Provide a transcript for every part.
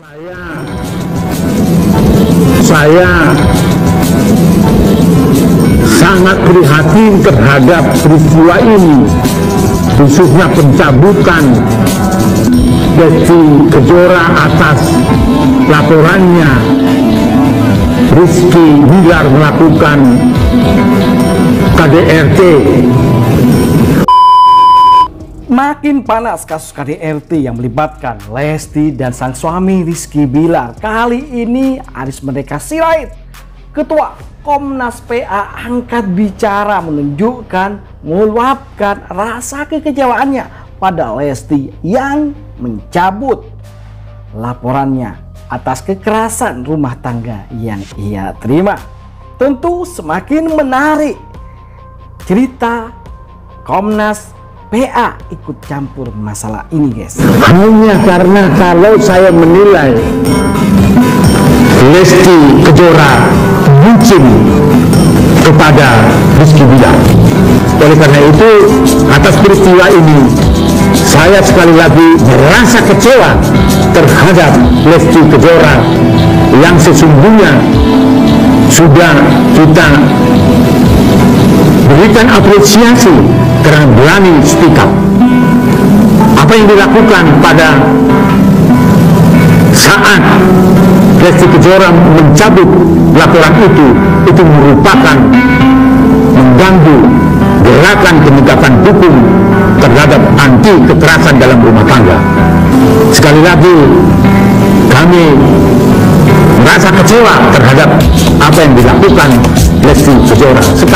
Saya. Saya. Sangat prihatin terhadap peristiwa ini. Khususnya pencabutan Desi Kejora atas laporannya. Rizky Bilar melakukan KDRT Makin panas kasus KDRT yang melibatkan Lesti dan sang suami Rizky Bilar. Kali ini Aris Merdeka Sirait, Ketua Komnas PA angkat bicara menunjukkan, meluapkan rasa kekecewaannya pada Lesti yang mencabut laporannya atas kekerasan rumah tangga yang ia terima. Tentu semakin menarik cerita Komnas PA ikut campur masalah ini guys. hanya karena kalau saya menilai Lesti Kejora bucin kepada Rizky Bilar. Oleh karena itu, atas peristiwa ini, saya sekali lagi merasa kecewa terhadap Lesti Kejora yang sesungguhnya sudah kita berikan apresiasi karena berani speak up. Apa yang dilakukan pada saat Lesti Kejora mencabut laporan itu, itu merupakan mengganggu gerakan penegakan hukum terhadap anti kekerasan dalam rumah tangga. Sekali lagi, kami merasa kecewa terhadap apa yang dilakukan.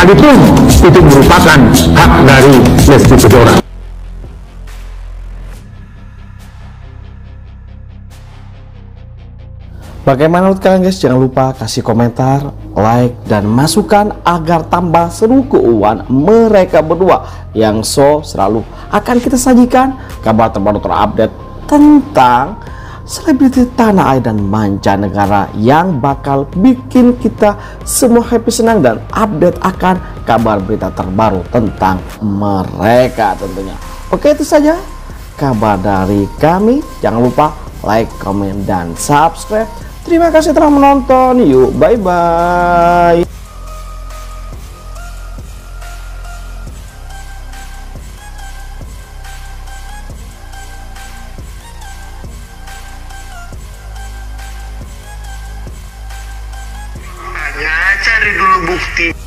Sekalipun itu merupakan hak dari Lesti Kejora. Bagaimana menurut kalian guys? Jangan lupa kasih komentar, like, dan masukan agar tambah seru keuangan mereka berdua yang so selalu akan kita sajikan kabar terbaru terupdate tentang selebriti tanah air dan mancanegara yang bakal bikin kita semua happy senang dan update akan kabar berita terbaru tentang mereka tentunya. Oke itu saja kabar dari kami. Jangan lupa like, comment, dan subscribe. Terima kasih telah menonton. Yuk, bye-bye. mencari dulu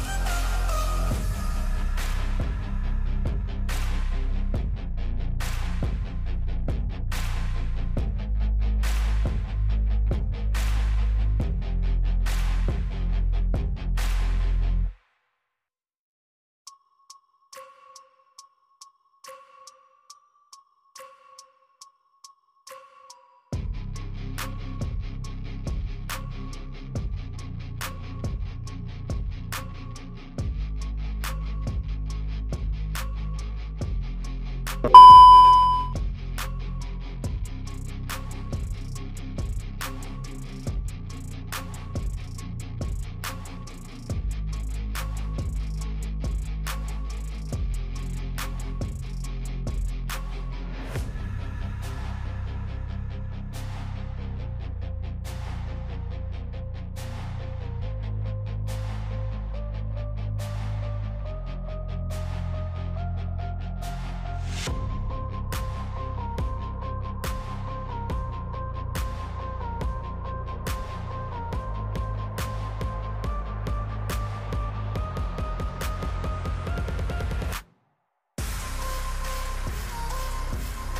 you